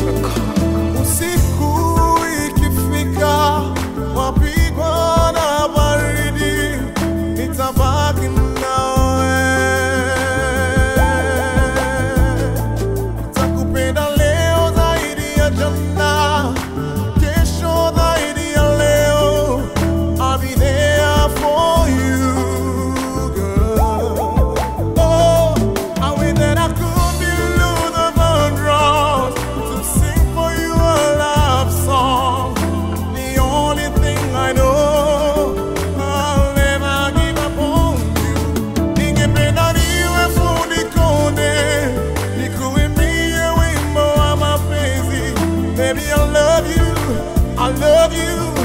Capricorn. you.